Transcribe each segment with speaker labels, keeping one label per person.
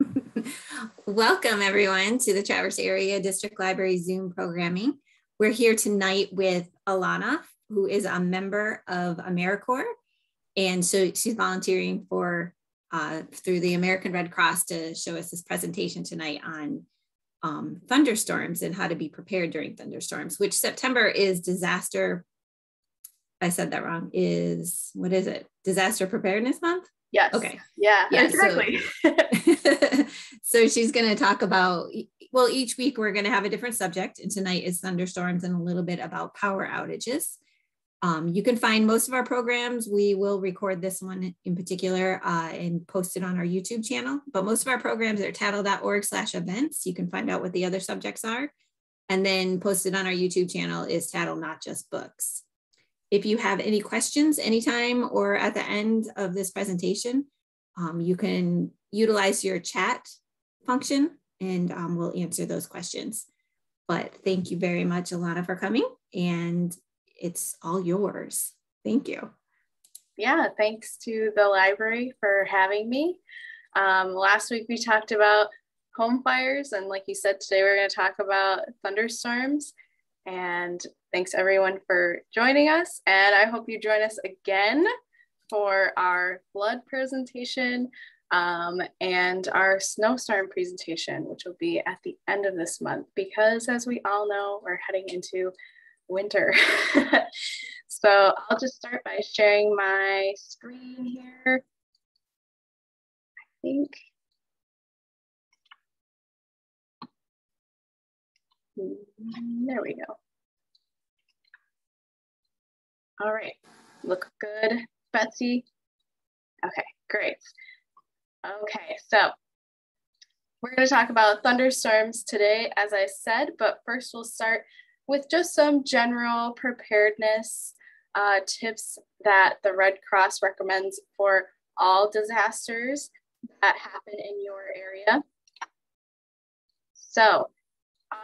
Speaker 1: Welcome, everyone, to the Traverse Area District Library Zoom programming. We're here tonight with Alana, who is a member of AmeriCorps. And so she's volunteering for uh, through the American Red Cross to show us this presentation tonight on um, thunderstorms and how to be prepared during thunderstorms, which September is disaster. I said that wrong. Is what is it? Disaster Preparedness Month?
Speaker 2: Yes.
Speaker 1: Okay.
Speaker 2: Yeah,
Speaker 1: Yeah,
Speaker 2: exactly.
Speaker 1: so she's going to talk about, well, each week we're going to have a different subject. And tonight is thunderstorms and a little bit about power outages. Um, you can find most of our programs. We will record this one in particular uh, and post it on our YouTube channel. But most of our programs are tadl.org slash events. You can find out what the other subjects are. And then posted on our YouTube channel is TADL Not Just Books. If you have any questions anytime or at the end of this presentation, um, you can utilize your chat function and um, we'll answer those questions. But thank you very much, Alana, for coming. And it's all yours. Thank you.
Speaker 2: Yeah, thanks to the library for having me. Um, last week we talked about home fires, and like you said, today we're going to talk about thunderstorms. And thanks everyone for joining us. And I hope you join us again for our flood presentation um, and our snowstorm presentation, which will be at the end of this month, because as we all know, we're heading into winter. so I'll just start by sharing my screen here. I think. There we go. All right, look good, Betsy. Okay, great. Okay, so we're going to talk about thunderstorms today, as I said, but first we'll start with just some general preparedness uh, tips that the Red Cross recommends for all disasters that happen in your area. So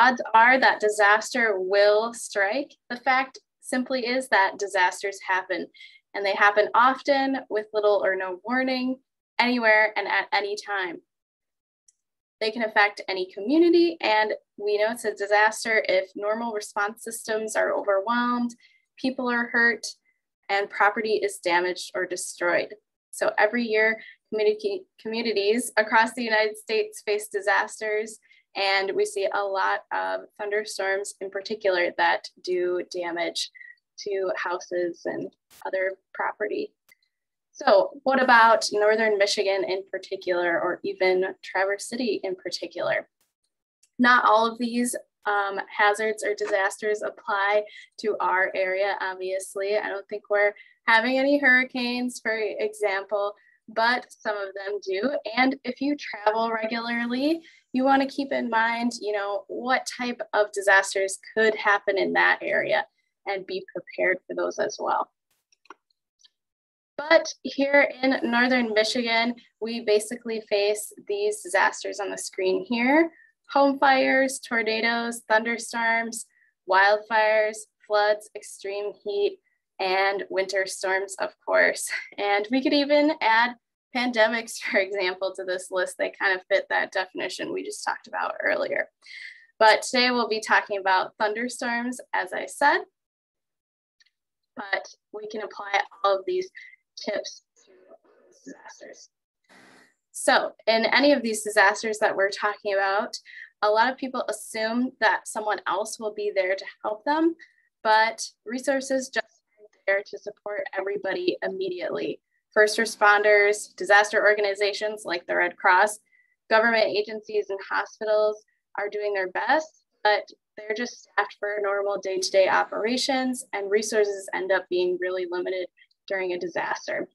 Speaker 2: odds are that disaster will strike. The fact simply is that disasters happen and they happen often with little or no warning anywhere and at any time. They can affect any community, and we know it's a disaster if normal response systems are overwhelmed, people are hurt, and property is damaged or destroyed. So every year, community, communities across the United States face disasters, and we see a lot of thunderstorms in particular that do damage to houses and other property. So what about Northern Michigan in particular, or even Traverse City in particular? Not all of these um, hazards or disasters apply to our area, obviously. I don't think we're having any hurricanes, for example, but some of them do. And if you travel regularly, you want to keep in mind, you know, what type of disasters could happen in that area and be prepared for those as well. But here in Northern Michigan, we basically face these disasters on the screen here. Home fires, tornadoes, thunderstorms, wildfires, floods, extreme heat, and winter storms, of course. And we could even add pandemics, for example, to this list. They kind of fit that definition we just talked about earlier. But today we'll be talking about thunderstorms, as I said, but we can apply all of these tips to disasters. So in any of these disasters that we're talking about, a lot of people assume that someone else will be there to help them, but resources just there to support everybody immediately. First responders, disaster organizations like the Red Cross, government agencies and hospitals are doing their best, but they're just staffed for normal day-to-day operations and resources end up being really limited during a disaster.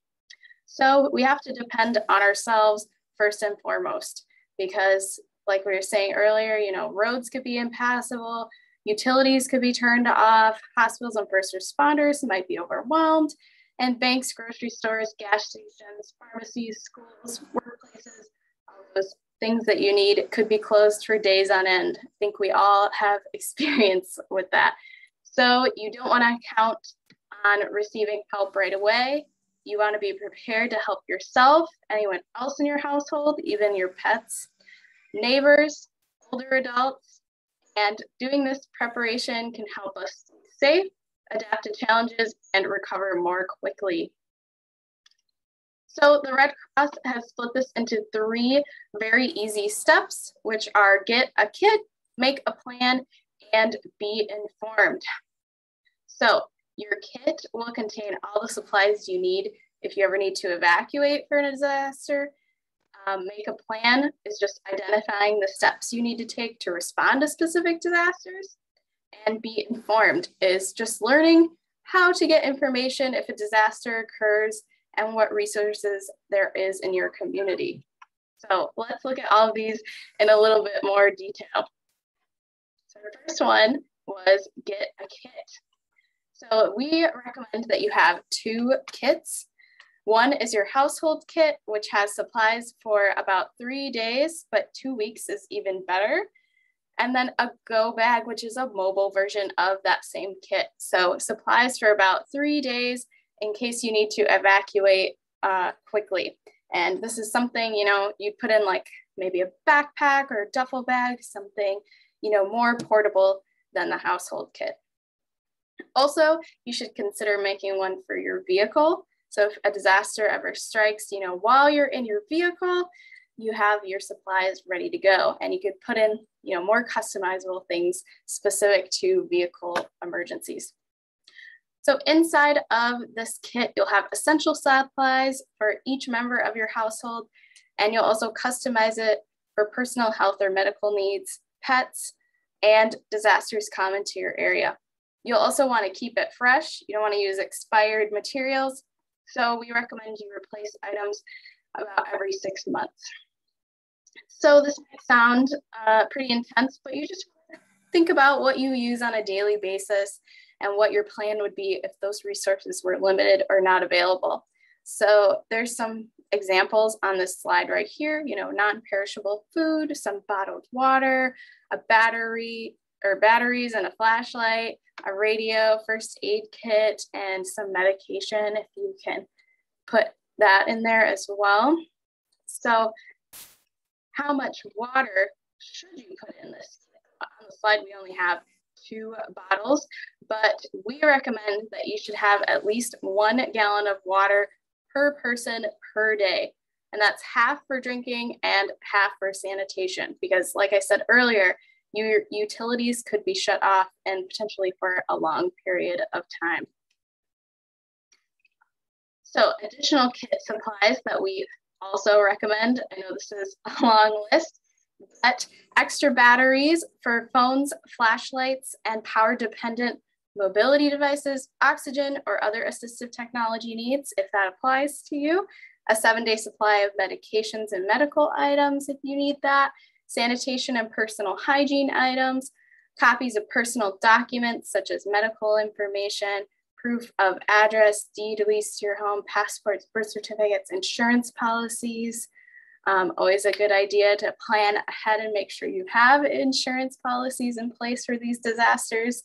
Speaker 2: So we have to depend on ourselves first and foremost, because like we were saying earlier, you know, roads could be impassable, utilities could be turned off, hospitals and first responders might be overwhelmed, and banks, grocery stores, gas stations, pharmacies, schools, workplaces, all those things that you need could be closed for days on end. I think we all have experience with that. So you don't want to count on receiving help right away. You want to be prepared to help yourself, anyone else in your household, even your pets neighbors, older adults, and doing this preparation can help us safe, adapt to challenges, and recover more quickly. So the Red Cross has split this into three very easy steps, which are get a kit, make a plan, and be informed. So your kit will contain all the supplies you need if you ever need to evacuate for a disaster. Um, make a plan is just identifying the steps you need to take to respond to specific disasters. And be informed is just learning how to get information if a disaster occurs and what resources there is in your community. So let's look at all of these in a little bit more detail. So the first one was get a kit. So we recommend that you have two kits. One is your household kit, which has supplies for about three days, but two weeks is even better. And then a go bag, which is a mobile version of that same kit. So supplies for about three days in case you need to evacuate uh, quickly. And this is something, you know, you put in like maybe a backpack or a duffel bag, something, you know, more portable than the household kit. Also, you should consider making one for your vehicle. So if a disaster ever strikes, you know, while you're in your vehicle, you have your supplies ready to go and you could put in, you know, more customizable things specific to vehicle emergencies. So inside of this kit, you'll have essential supplies for each member of your household, and you'll also customize it for personal health or medical needs, pets, and disasters common to your area. You'll also want to keep it fresh. You don't want to use expired materials. So we recommend you replace items about every six months. So this might sound uh, pretty intense, but you just think about what you use on a daily basis and what your plan would be if those resources were limited or not available. So there's some examples on this slide right here, you know, non-perishable food, some bottled water, a battery or batteries and a flashlight, a radio, first aid kit, and some medication if you can put that in there as well. So how much water should you put in this? On the slide, we only have two bottles, but we recommend that you should have at least one gallon of water per person per day. And that's half for drinking and half for sanitation. Because, like I said earlier, your utilities could be shut off and potentially for a long period of time. So additional kit supplies that we also recommend, I know this is a long list, but extra batteries for phones, flashlights, and power dependent mobility devices, oxygen, or other assistive technology needs, if that applies to you, a seven day supply of medications and medical items if you need that, sanitation and personal hygiene items, copies of personal documents such as medical information, proof of address, deed, lease to your home, passports, birth certificates, insurance policies, um, always a good idea to plan ahead and make sure you have insurance policies in place for these disasters.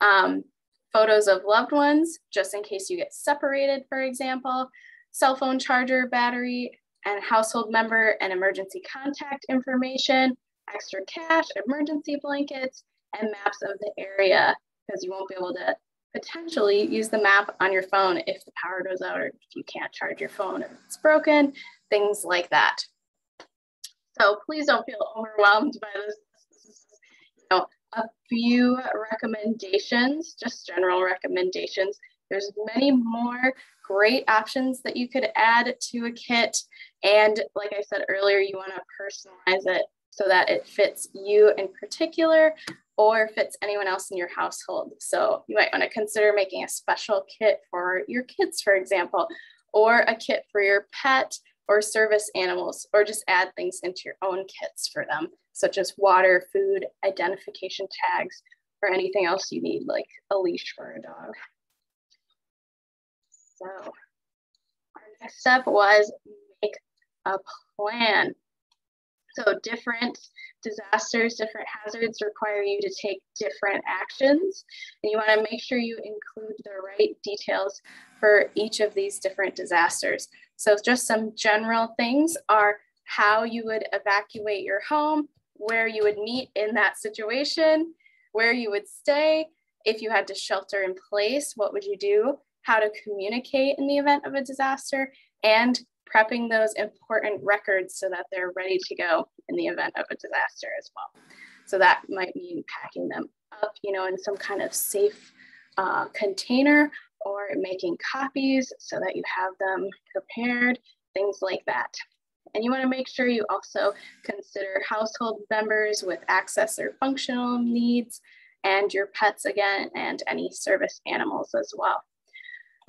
Speaker 2: Um, photos of loved ones, just in case you get separated, for example, cell phone charger, battery, and household member and emergency contact information, extra cash, emergency blankets, and maps of the area, because you won't be able to potentially use the map on your phone if the power goes out or if you can't charge your phone if it's broken, things like that. So please don't feel overwhelmed by this. you know, a few recommendations, just general recommendations. There's many more great options that you could add to a kit. And like I said earlier, you want to personalize it so that it fits you in particular or fits anyone else in your household. So you might want to consider making a special kit for your kids, for example, or a kit for your pet or service animals, or just add things into your own kits for them, such as water, food, identification tags, or anything else you need, like a leash for a dog. So our next step was make a plan. So different disasters, different hazards require you to take different actions. And you wanna make sure you include the right details for each of these different disasters. So just some general things are how you would evacuate your home, where you would meet in that situation, where you would stay, if you had to shelter in place, what would you do, how to communicate in the event of a disaster, and prepping those important records so that they're ready to go in the event of a disaster as well. So that might mean packing them up, you know, in some kind of safe uh, container or making copies so that you have them prepared, things like that. And you want to make sure you also consider household members with access or functional needs and your pets again and any service animals as well.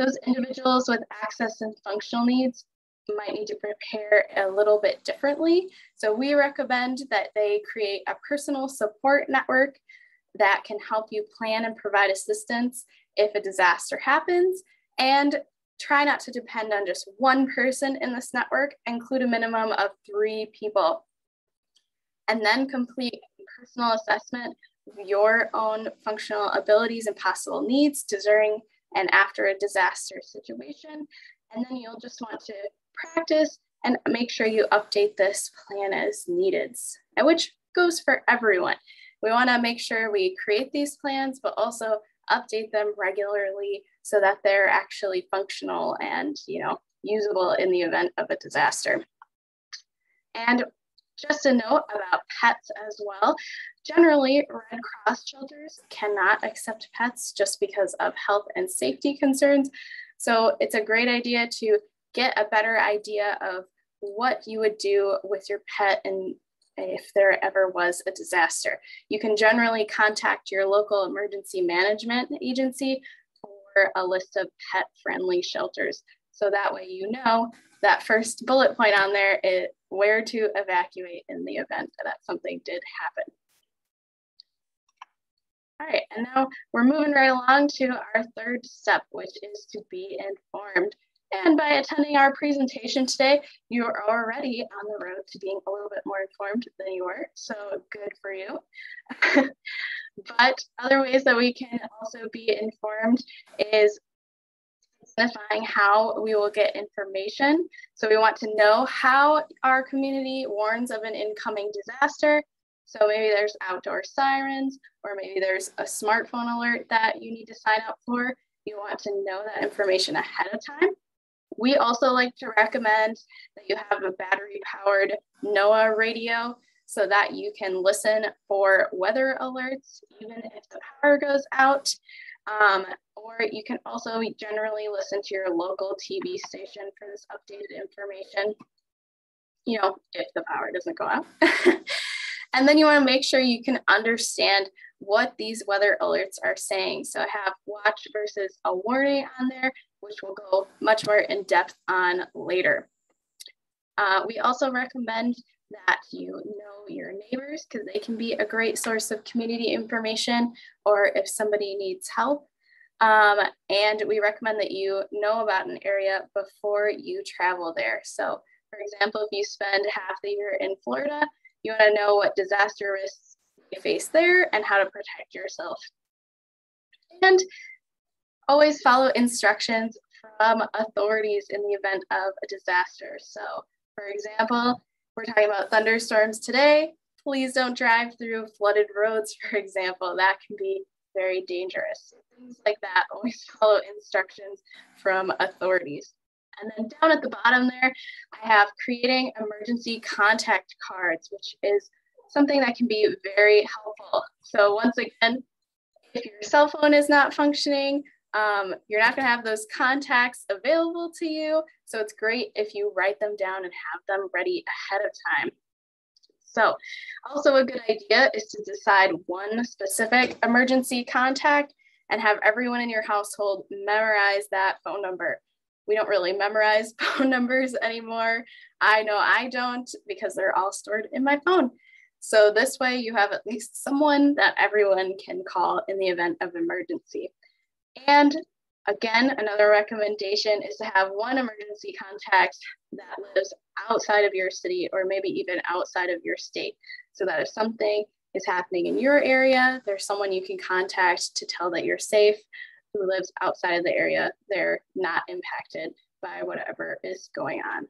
Speaker 2: Those individuals with access and functional needs might need to prepare a little bit differently. So we recommend that they create a personal support network that can help you plan and provide assistance if a disaster happens and try not to depend on just one person in this network, include a minimum of three people. And then complete a personal assessment of your own functional abilities and possible needs during and after a disaster situation. And then you'll just want to practice and make sure you update this plan as needed, and which goes for everyone. We want to make sure we create these plans, but also update them regularly so that they're actually functional and you know usable in the event of a disaster. And just a note about pets as well. Generally, Red Cross shelters cannot accept pets just because of health and safety concerns. So it's a great idea to get a better idea of what you would do with your pet and if there ever was a disaster. You can generally contact your local emergency management agency for a list of pet friendly shelters. So that way you know that first bullet point on there is where to evacuate in the event that something did happen. All right, and now we're moving right along to our third step, which is to be informed. And by attending our presentation today, you're already on the road to being a little bit more informed than you were, so good for you. but other ways that we can also be informed is identifying how we will get information. So we want to know how our community warns of an incoming disaster. So maybe there's outdoor sirens, or maybe there's a smartphone alert that you need to sign up for. You want to know that information ahead of time. We also like to recommend that you have a battery powered NOAA radio so that you can listen for weather alerts, even if the power goes out. Um, or you can also generally listen to your local TV station for this updated information, you know, if the power doesn't go out. and then you want to make sure you can understand what these weather alerts are saying. So I have watch versus a warning on there, which we'll go much more in depth on later. Uh, we also recommend that you know your neighbors because they can be a great source of community information or if somebody needs help. Um, and we recommend that you know about an area before you travel there. So for example, if you spend half the year in Florida, you wanna know what disaster risks you face there and how to protect yourself. And always follow instructions from authorities in the event of a disaster. So for example, we're talking about thunderstorms today. Please don't drive through flooded roads, for example. That can be very dangerous. Things like that, always follow instructions from authorities. And then down at the bottom there, I have creating emergency contact cards, which is something that can be very helpful. So once again, if your cell phone is not functioning, um, you're not going to have those contacts available to you. So it's great if you write them down and have them ready ahead of time. So also a good idea is to decide one specific emergency contact and have everyone in your household memorize that phone number. We don't really memorize phone numbers anymore. I know I don't because they're all stored in my phone. So this way you have at least someone that everyone can call in the event of emergency. And again, another recommendation is to have one emergency contact that lives outside of your city or maybe even outside of your state. So that if something is happening in your area, there's someone you can contact to tell that you're safe who lives outside of the area. They're not impacted by whatever is going on.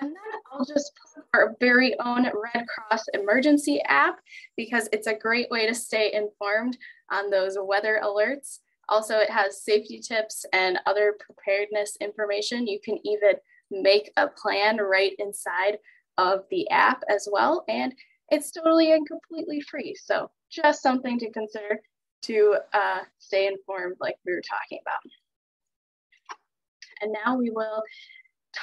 Speaker 2: I'll just plug our very own Red Cross emergency app because it's a great way to stay informed on those weather alerts. Also, it has safety tips and other preparedness information. You can even make a plan right inside of the app as well. And it's totally and completely free. So just something to consider to uh, stay informed like we were talking about. And now we will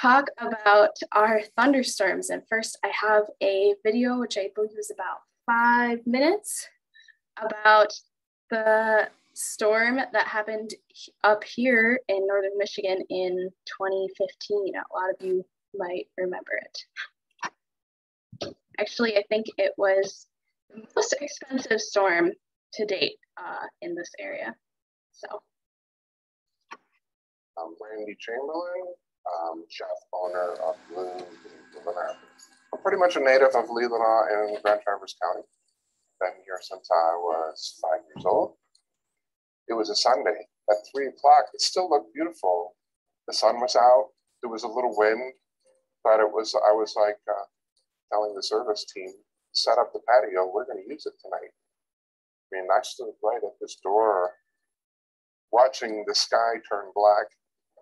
Speaker 2: talk about our thunderstorms. And first I have a video, which I believe is about five minutes about the storm that happened up here in Northern Michigan in 2015. A lot of you might remember it. Actually, I think it was the most expensive storm to date uh, in this area. So.
Speaker 3: I'm Randy Chamberlain, um, chef owner of Bloom Lebanon. I'm pretty much a native of Leelanau in Grand Traverse County. Been here since I was five years old. It was a Sunday at three o'clock. It still looked beautiful. The sun was out. There was a little wind, but it was. I was like uh, telling the service team, set up the patio. We're going to use it tonight. I mean, I stood right at this door, watching the sky turn black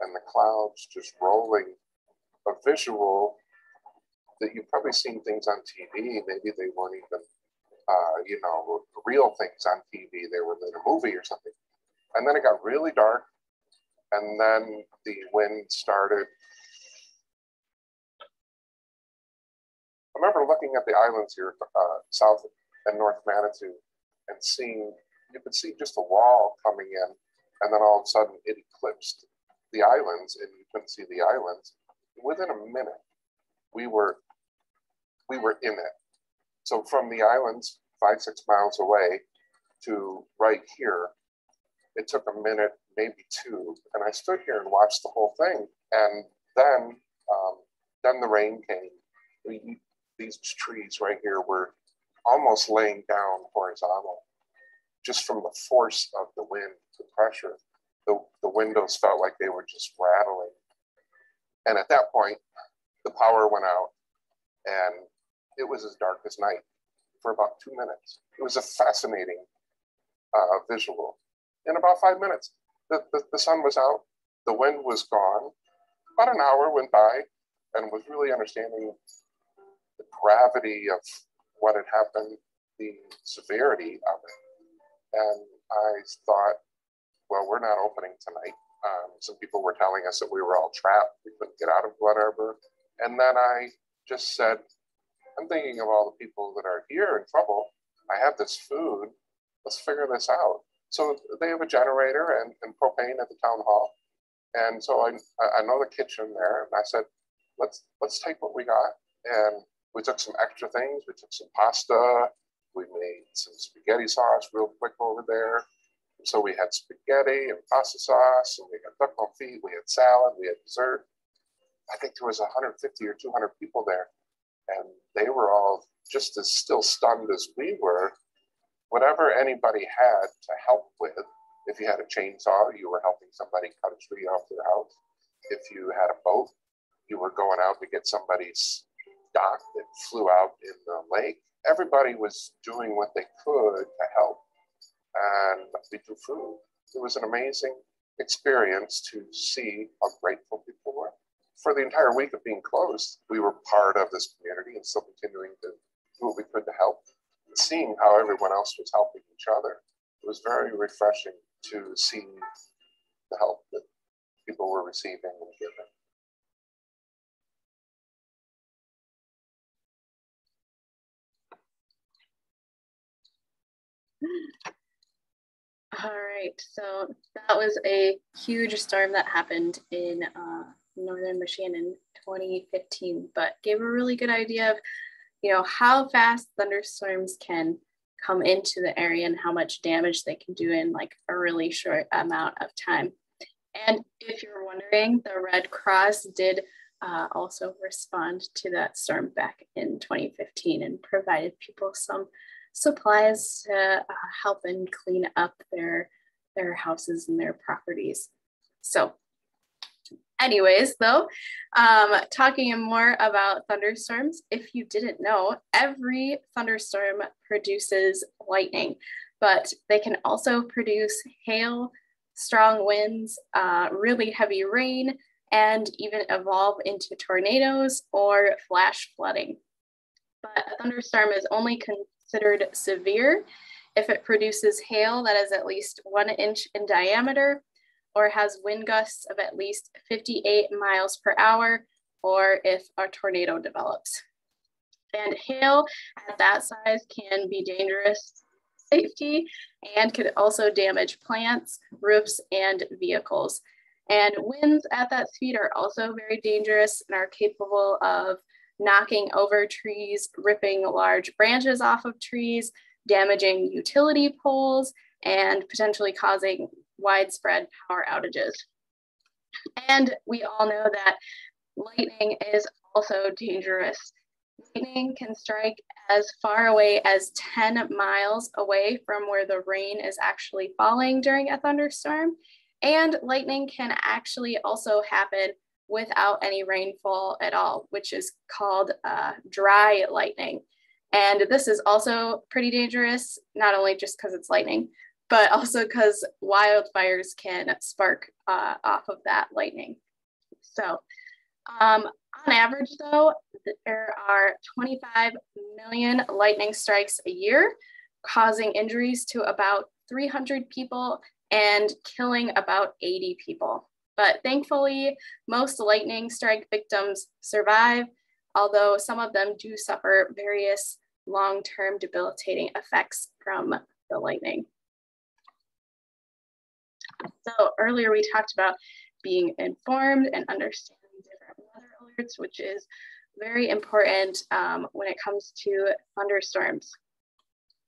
Speaker 3: and the clouds just rolling. A visual that you've probably seen things on TV. Maybe they weren't even, uh, you know, real things on TV. They were in a movie or something. And then it got really dark, and then the wind started. I remember looking at the islands here, uh, south and North Manitou, and seeing you could see just a wall coming in, and then all of a sudden it eclipsed the islands, and you couldn't see the islands. Within a minute, we were we were in it. So from the islands, five six miles away, to right here, it took a minute, maybe two, and I stood here and watched the whole thing. And then, um, then the rain came. We, these trees right here were almost laying down horizontal, just from the force of the wind, the pressure. The, the windows felt like they were just rattling. And at that point, the power went out, and it was as dark as night for about two minutes. It was a fascinating uh, visual in about five minutes. The, the, the sun was out, the wind was gone. About an hour went by and was really understanding the gravity of what had happened, the severity of it. And I thought, well, we're not opening tonight. Um, some people were telling us that we were all trapped. We couldn't get out of Arbor. And then I just said, I'm thinking of all the people that are here in trouble. I have this food. Let's figure this out. So they have a generator and, and propane at the town hall. And so I, I know the kitchen there. And I said, let's, let's take what we got. And we took some extra things. We took some pasta. We made some spaghetti sauce real quick over there. So we had spaghetti and pasta sauce, and we had duck confit, we had salad, we had dessert. I think there was 150 or 200 people there, and they were all just as still stunned as we were whatever anybody had to help with. If you had a chainsaw, you were helping somebody cut a tree off their house. If you had a boat, you were going out to get somebody's dock that flew out in the lake. Everybody was doing what they could to help and do food. It was an amazing experience to see how grateful people were. For the entire week of being closed, we were part of this community and still continuing to do what we could to help seeing how everyone else was helping each other, it was very refreshing to see the help that people were receiving and giving.
Speaker 2: All right, so that was a huge storm that happened in uh, northern Michigan in 2015, but gave a really good idea of you know, how fast thunderstorms can come into the area and how much damage they can do in like a really short amount of time. And if you're wondering, the Red Cross did uh, also respond to that storm back in 2015 and provided people some supplies to uh, help and clean up their, their houses and their properties. So Anyways, though, um, talking more about thunderstorms, if you didn't know, every thunderstorm produces lightning, but they can also produce hail, strong winds, uh, really heavy rain, and even evolve into tornadoes or flash flooding. But a thunderstorm is only considered severe if it produces hail that is at least one inch in diameter or has wind gusts of at least 58 miles per hour, or if a tornado develops. And hail at that size can be dangerous safety and could also damage plants, roofs, and vehicles. And winds at that speed are also very dangerous and are capable of knocking over trees, ripping large branches off of trees, damaging utility poles, and potentially causing widespread power outages. And we all know that lightning is also dangerous. Lightning can strike as far away as 10 miles away from where the rain is actually falling during a thunderstorm. And lightning can actually also happen without any rainfall at all, which is called uh, dry lightning. And this is also pretty dangerous, not only just because it's lightning, but also because wildfires can spark uh, off of that lightning. So um, on average though, there are 25 million lightning strikes a year, causing injuries to about 300 people and killing about 80 people. But thankfully, most lightning strike victims survive, although some of them do suffer various long-term debilitating effects from the lightning. So earlier we talked about being informed and understanding different weather alerts, which is very important um, when it comes to thunderstorms.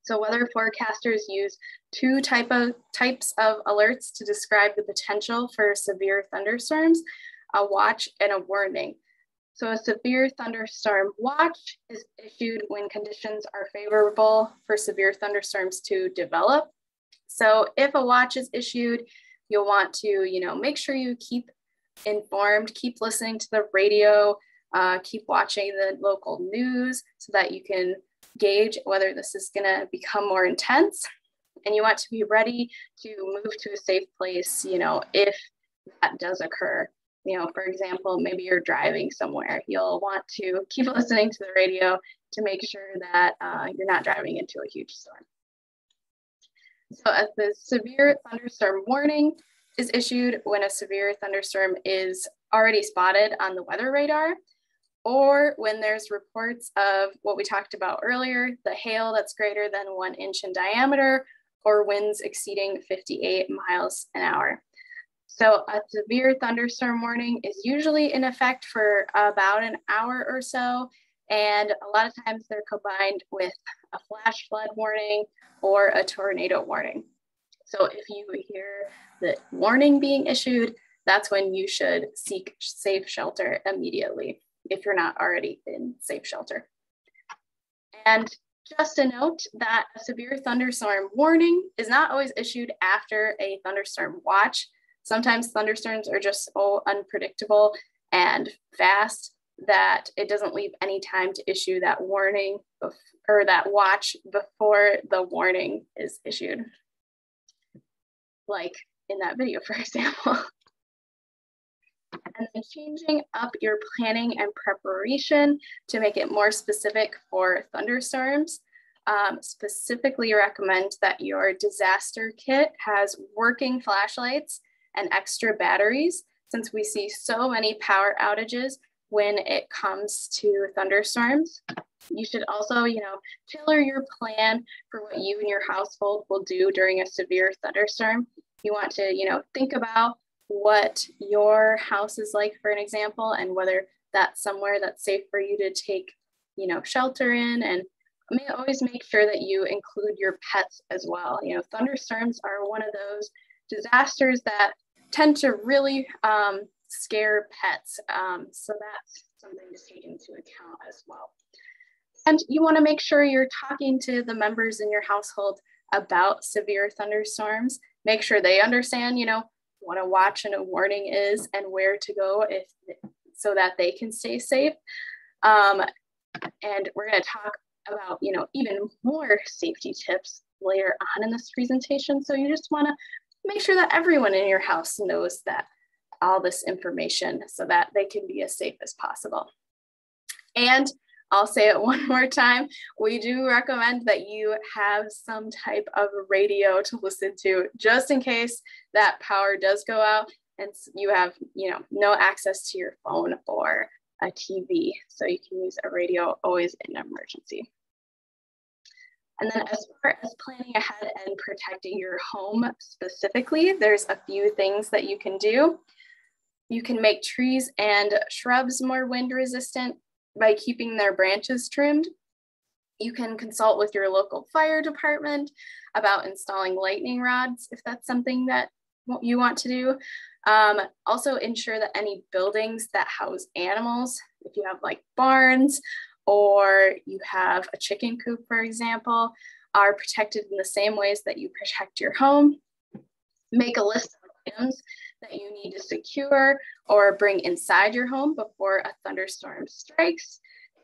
Speaker 2: So weather forecasters use two type of, types of alerts to describe the potential for severe thunderstorms, a watch and a warning. So a severe thunderstorm watch is issued when conditions are favorable for severe thunderstorms to develop. So if a watch is issued, you'll want to, you know, make sure you keep informed, keep listening to the radio, uh, keep watching the local news so that you can gauge whether this is going to become more intense. And you want to be ready to move to a safe place, you know, if that does occur. You know, for example, maybe you're driving somewhere. You'll want to keep listening to the radio to make sure that uh, you're not driving into a huge storm. So as the severe thunderstorm warning is issued when a severe thunderstorm is already spotted on the weather radar, or when there's reports of what we talked about earlier, the hail that's greater than one inch in diameter, or winds exceeding 58 miles an hour. So a severe thunderstorm warning is usually in effect for about an hour or so. And a lot of times they're combined with a flash flood warning or a tornado warning. So if you hear the warning being issued, that's when you should seek safe shelter immediately if you're not already in safe shelter. And just a note that a severe thunderstorm warning is not always issued after a thunderstorm watch. Sometimes thunderstorms are just so unpredictable and fast that it doesn't leave any time to issue that warning or that watch before the warning is issued. Like in that video, for example and then changing up your planning and preparation to make it more specific for thunderstorms. Um, specifically recommend that your disaster kit has working flashlights and extra batteries since we see so many power outages when it comes to thunderstorms. You should also, you know, tailor your plan for what you and your household will do during a severe thunderstorm. You want to, you know, think about what your house is like, for an example, and whether that's somewhere that's safe for you to take, you know, shelter in. And always make sure that you include your pets as well. You know, thunderstorms are one of those disasters that tend to really um, scare pets. Um, so that's something to take into account as well. And you want to make sure you're talking to the members in your household about severe thunderstorms. Make sure they understand, you know, what a watch and a warning is and where to go if so that they can stay safe. Um, and we're going to talk about, you know, even more safety tips later on in this presentation. So you just want to make sure that everyone in your house knows that all this information so that they can be as safe as possible. And I'll say it one more time. We do recommend that you have some type of radio to listen to just in case that power does go out and you have, you know, no access to your phone or a TV. So you can use a radio always in an emergency. And then as far as planning ahead and protecting your home specifically, there's a few things that you can do. You can make trees and shrubs more wind resistant by keeping their branches trimmed. You can consult with your local fire department about installing lightning rods if that's something that you want to do. Um, also ensure that any buildings that house animals, if you have like barns or you have a chicken coop, for example, are protected in the same ways that you protect your home. Make a list items that you need to secure or bring inside your home before a thunderstorm strikes,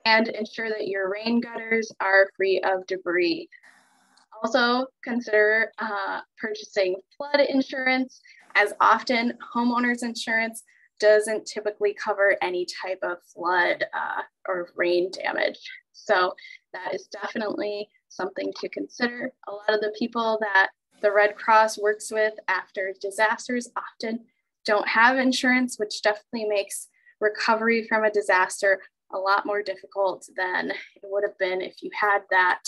Speaker 2: and ensure that your rain gutters are free of debris. Also, consider uh, purchasing flood insurance, as often homeowners insurance doesn't typically cover any type of flood uh, or rain damage. So that is definitely something to consider. A lot of the people that the Red Cross works with after disasters often don't have insurance, which definitely makes recovery from a disaster a lot more difficult than it would have been if you had that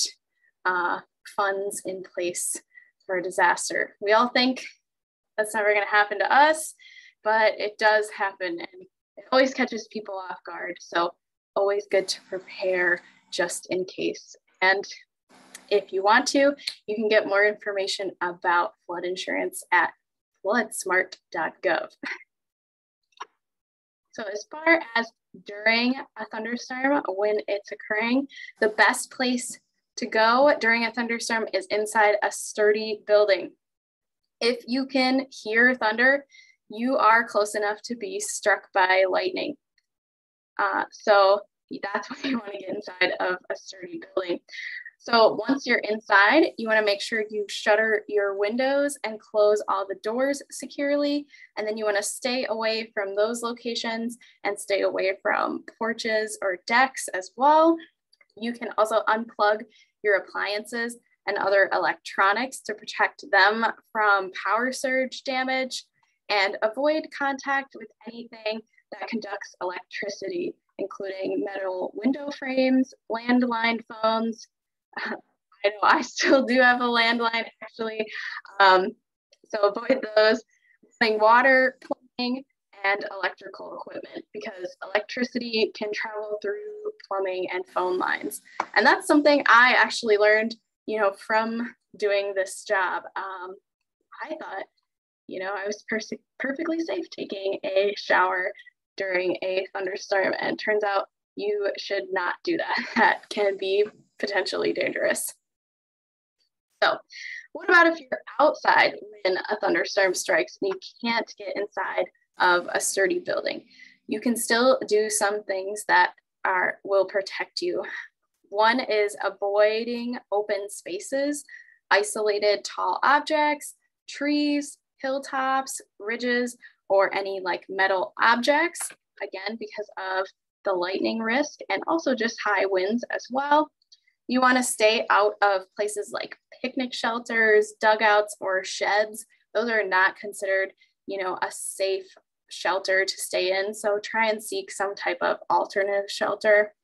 Speaker 2: uh, funds in place for a disaster. We all think that's never going to happen to us, but it does happen and it always catches people off guard. So, always good to prepare just in case. And if you want to, you can get more information about flood insurance at floodsmart.gov. So as far as during a thunderstorm, when it's occurring, the best place to go during a thunderstorm is inside a sturdy building. If you can hear thunder, you are close enough to be struck by lightning. Uh, so that's why you want to get inside of a sturdy building. So once you're inside, you wanna make sure you shutter your windows and close all the doors securely. And then you wanna stay away from those locations and stay away from porches or decks as well. You can also unplug your appliances and other electronics to protect them from power surge damage and avoid contact with anything that conducts electricity, including metal window frames, landline phones, I know I still do have a landline actually. Um, so avoid those. Running water, plumbing, and electrical equipment because electricity can travel through plumbing and phone lines. And that's something I actually learned, you know, from doing this job. Um, I thought, you know, I was perfectly safe taking a shower during a thunderstorm, and turns out you should not do that. That can be potentially dangerous. So, what about if you're outside when a thunderstorm strikes and you can't get inside of a sturdy building? You can still do some things that are will protect you. One is avoiding open spaces, isolated tall objects, trees, hilltops, ridges, or any like metal objects, again, because of the lightning risk and also just high winds as well. You want to stay out of places like picnic shelters, dugouts, or sheds. Those are not considered, you know, a safe shelter to stay in. So try and seek some type of alternative shelter.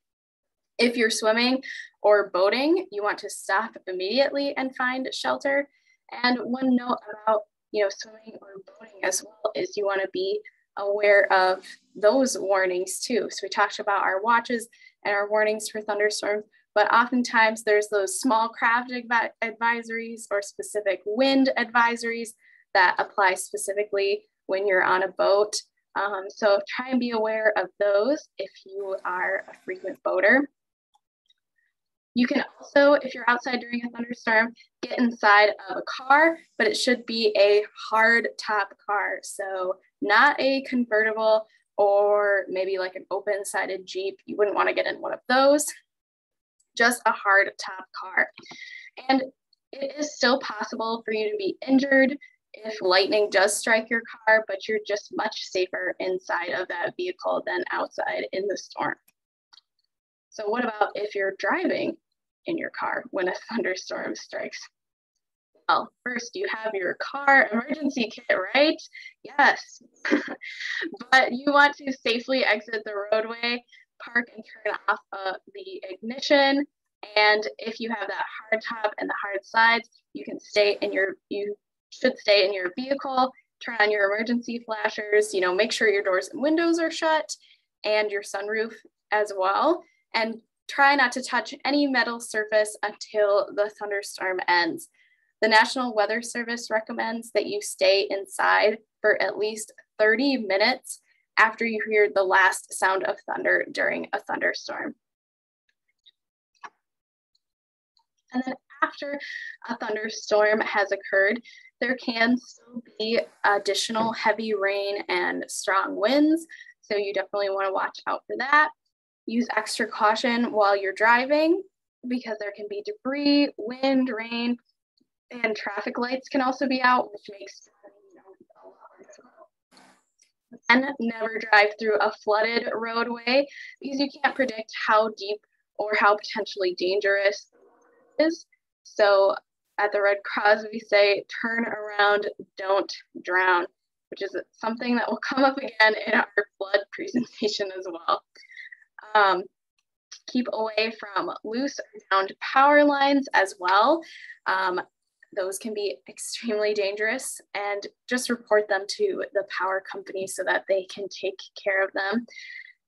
Speaker 2: If you're swimming or boating, you want to stop immediately and find shelter. And one note about, you know, swimming or boating as well is you want to be aware of those warnings too. So we talked about our watches and our warnings for thunderstorms, but oftentimes there's those small craft advi advisories or specific wind advisories that apply specifically when you're on a boat. Um, so try and be aware of those if you are a frequent boater. You can also, if you're outside during a thunderstorm, get inside of a car, but it should be a hard top car. So not a convertible or maybe like an open sided Jeep. You wouldn't want to get in one of those, just a hard top car. And it is still possible for you to be injured if lightning does strike your car, but you're just much safer inside of that vehicle than outside in the storm. So what about if you're driving in your car when a thunderstorm strikes? Well, first you have your car emergency kit, right? Yes. but you want to safely exit the roadway, park and turn off uh, the ignition. And if you have that hard top and the hard sides, you can stay in your, you should stay in your vehicle, turn on your emergency flashers, you know, make sure your doors and windows are shut and your sunroof as well. And try not to touch any metal surface until the thunderstorm ends. The National Weather Service recommends that you stay inside for at least 30 minutes after you hear the last sound of thunder during a thunderstorm. And then after a thunderstorm has occurred, there can still be additional heavy rain and strong winds. So you definitely want to watch out for that. Use extra caution while you're driving because there can be debris, wind, rain, and traffic lights can also be out, which makes and never drive through a flooded roadway because you can't predict how deep or how potentially dangerous it is. So at the Red Cross, we say turn around, don't drown, which is something that will come up again in our flood presentation as well. Um, keep away from loose or downed power lines as well. Um, those can be extremely dangerous and just report them to the power company so that they can take care of them.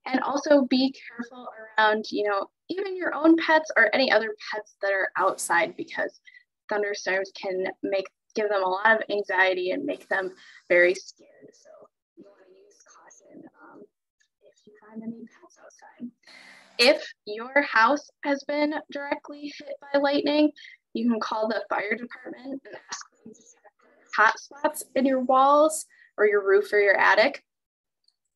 Speaker 2: And also be careful around, you know, even your own pets or any other pets that are outside because thunderstorms can make give them a lot of anxiety and make them very scared. So you want to use caution um, if you find any pets outside. If your house has been directly hit by lightning, you can call the fire department and ask them to hot spots in your walls or your roof or your attic.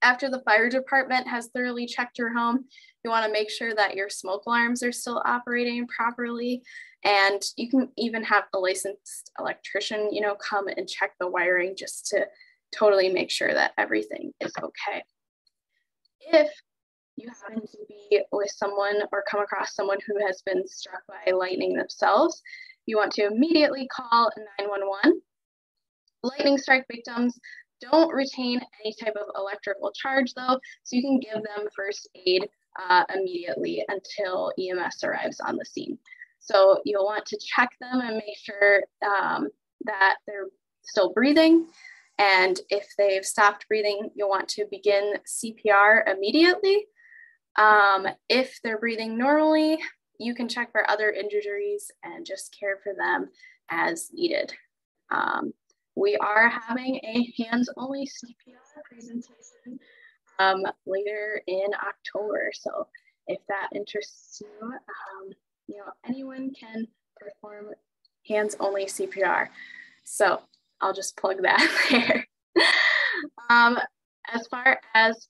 Speaker 2: After the fire department has thoroughly checked your home, you want to make sure that your smoke alarms are still operating properly. And you can even have a licensed electrician, you know, come and check the wiring just to totally make sure that everything is okay. If you happen to be with someone or come across someone who has been struck by lightning themselves, you want to immediately call 911. Lightning strike victims don't retain any type of electrical charge though, so you can give them first aid uh, immediately until EMS arrives on the scene. So you'll want to check them and make sure um, that they're still breathing. And if they've stopped breathing, you'll want to begin CPR immediately. Um, if they're breathing normally, you can check for other injuries and just care for them as needed. Um, we are having a hands-only CPR presentation um, later in October. So if that interests you, um, you know, anyone can perform hands-only CPR. So I'll just plug that there. um, as far as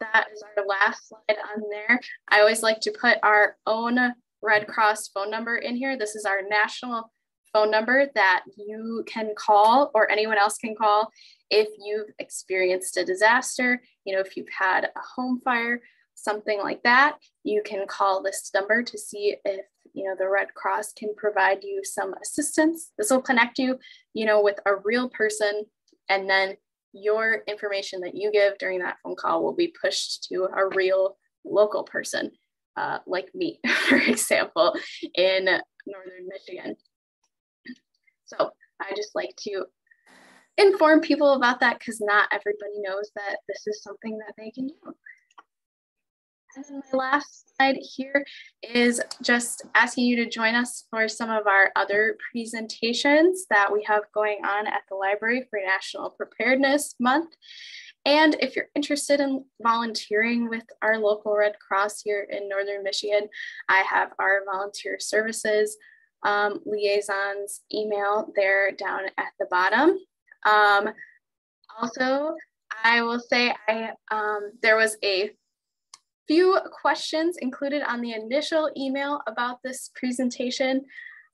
Speaker 2: that is our last slide on there. I always like to put our own Red Cross phone number in here. This is our national phone number that you can call or anyone else can call if you've experienced a disaster, you know, if you've had a home fire, something like that, you can call this number to see if, you know, the Red Cross can provide you some assistance. This will connect you, you know, with a real person and then your information that you give during that phone call will be pushed to a real local person, uh, like me, for example, in Northern Michigan. So I just like to inform people about that because not everybody knows that this is something that they can do. And then my last slide here is just asking you to join us for some of our other presentations that we have going on at the library for National Preparedness Month. And if you're interested in volunteering with our local Red Cross here in Northern Michigan, I have our volunteer services um, liaisons email there down at the bottom. Um, also, I will say I um, there was a few questions included on the initial email about this presentation.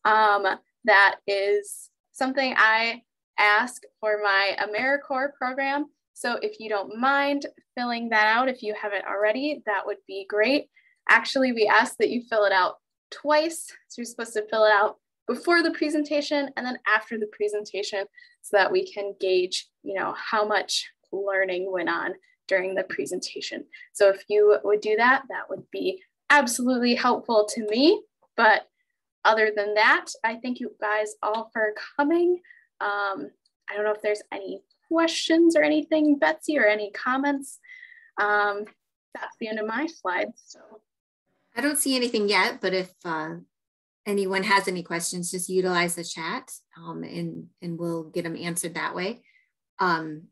Speaker 2: Um, that is something I ask for my AmeriCorps program. So if you don't mind filling that out, if you haven't already, that would be great. Actually, we ask that you fill it out twice. So you're supposed to fill it out before the presentation and then after the presentation so that we can gauge, you know, how much learning went on during the presentation. So if you would do that, that would be absolutely helpful to me. But other than that, I thank you guys all for coming. Um, I don't know if there's any questions or anything, Betsy, or any comments. Um, that's the end of my slides. So
Speaker 1: I don't see anything yet, but if uh, anyone has any questions, just utilize the chat um, and, and we'll get them answered that way. Um,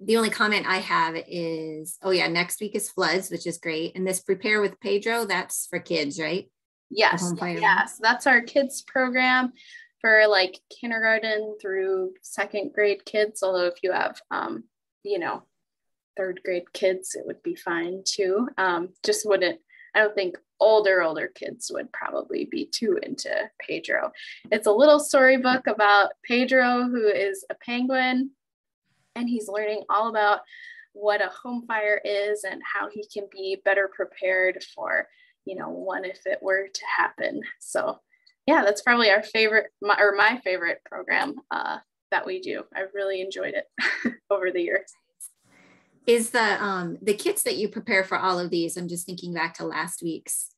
Speaker 1: the only comment I have is, oh yeah, next week is floods, which is great. And this prepare with Pedro, that's for kids, right?
Speaker 2: Yes, yes, that's our kids program for like kindergarten through second grade kids. Although if you have, um, you know, third grade kids, it would be fine too. Um, just wouldn't. I don't think older older kids would probably be too into Pedro. It's a little storybook about Pedro, who is a penguin, and he's learning all about what a home fire is and how he can be better prepared for you know, one if it were to happen. So yeah, that's probably our favorite my, or my favorite program uh, that we do. I've really enjoyed it over the years.
Speaker 1: Is the um, the kits that you prepare for all of these? I'm just thinking back to last week's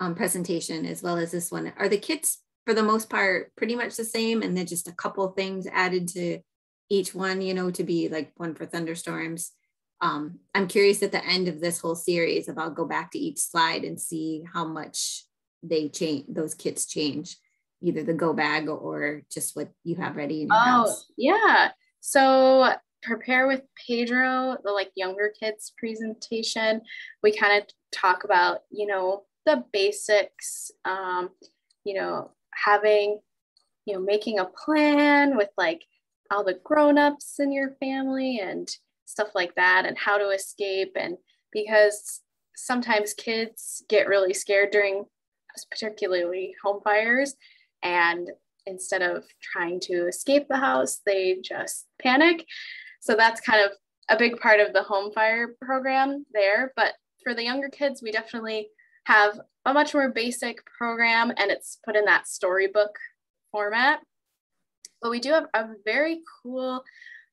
Speaker 1: um, presentation as well as this one. Are the kits for the most part pretty much the same, and then just a couple things added to each one? You know, to be like one for thunderstorms, um, I'm curious at the end of this whole series about go back to each slide and see how much they change those kits change, either the go bag or just what you have ready in your oh, house.
Speaker 2: Yeah. So prepare with Pedro, the like younger kids presentation. We kind of talk about, you know, the basics, um, you know, having, you know, making a plan with like all the grown-ups in your family and stuff like that and how to escape. And because sometimes kids get really scared during particularly home fires and instead of trying to escape the house they just panic. So that's kind of a big part of the home fire program there. But for the younger kids we definitely have a much more basic program and it's put in that storybook format but we do have a very cool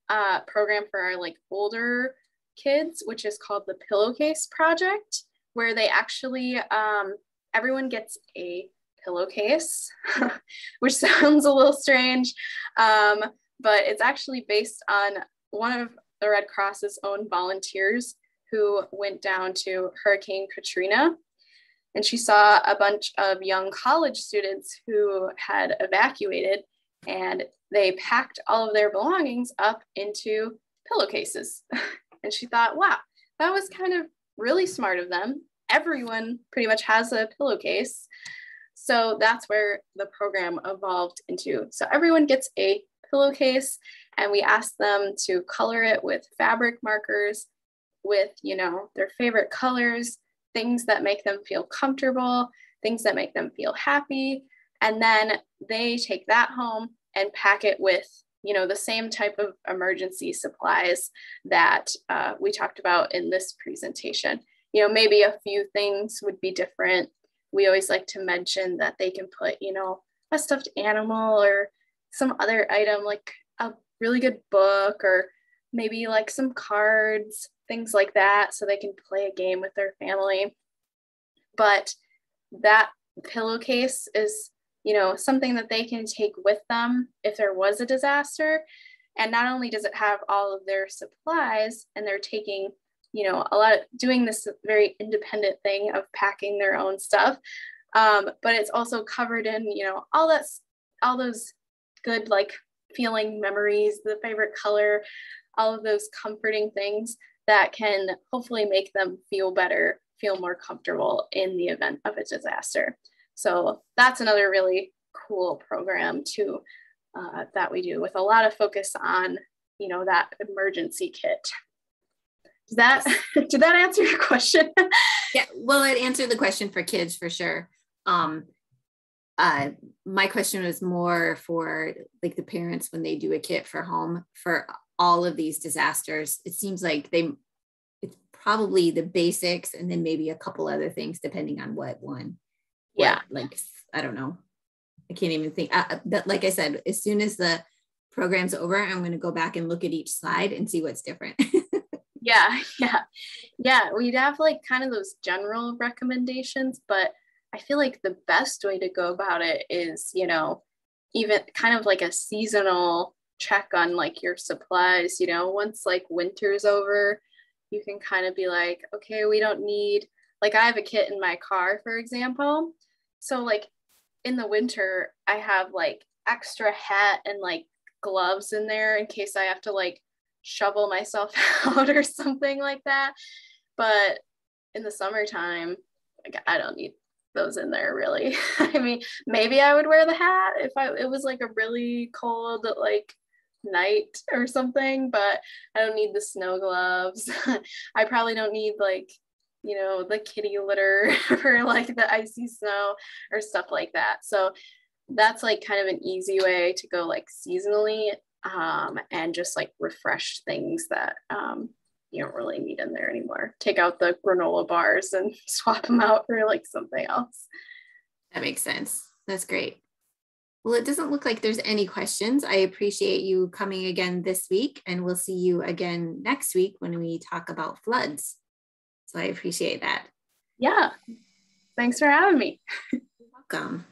Speaker 2: uh, program for our like older kids, which is called the Pillowcase Project, where they actually um, everyone gets a pillowcase, which sounds a little strange, um, but it's actually based on one of the Red Cross's own volunteers who went down to Hurricane Katrina. And she saw a bunch of young college students who had evacuated and they packed all of their belongings up into pillowcases. and she thought, wow, that was kind of really smart of them. Everyone pretty much has a pillowcase. So that's where the program evolved into. So everyone gets a pillowcase and we ask them to color it with fabric markers with, you know, their favorite colors, things that make them feel comfortable, things that make them feel happy. And then they take that home and pack it with you know the same type of emergency supplies that uh, we talked about in this presentation. You know maybe a few things would be different. We always like to mention that they can put you know a stuffed animal or some other item like a really good book or maybe like some cards things like that so they can play a game with their family. But that pillowcase is you know, something that they can take with them if there was a disaster. And not only does it have all of their supplies and they're taking, you know, a lot of doing this very independent thing of packing their own stuff, um, but it's also covered in, you know, all that's all those good like feeling memories, the favorite color, all of those comforting things that can hopefully make them feel better, feel more comfortable in the event of a disaster. So that's another really cool program too uh, that we do with a lot of focus on, you know, that emergency kit. Does that did that answer your question?
Speaker 1: yeah, well, it answered the question for kids for sure. Um, uh, my question was more for like the parents when they do a kit for home for all of these disasters. It seems like they it's probably the basics and then maybe a couple other things depending on what one.
Speaker 2: Yeah,
Speaker 1: like I don't know. I can't even think. Uh, but like I said, as soon as the program's over, I'm going to go back and look at each slide and see what's different.
Speaker 2: yeah, yeah, yeah. We'd have like kind of those general recommendations, but I feel like the best way to go about it is, you know, even kind of like a seasonal check on like your supplies, you know, once like winter's over, you can kind of be like, okay, we don't need, like, I have a kit in my car, for example. So, like, in the winter, I have like extra hat and like gloves in there in case I have to like shovel myself out or something like that. But in the summertime, like, I don't need those in there really. I mean, maybe I would wear the hat if I it was like a really cold like night or something, but I don't need the snow gloves. I probably don't need like you know, the kitty litter for like the icy snow or stuff like that. So that's like kind of an easy way to go like seasonally um, and just like refresh things that um, you don't really need in there anymore. Take out the granola bars and swap them out for like something else.
Speaker 1: That makes sense. That's great. Well, it doesn't look like there's any questions. I appreciate you coming again this week, and we'll see you again next week when we talk about floods. So I appreciate that.
Speaker 2: Yeah. Thanks for having me.
Speaker 1: You're welcome.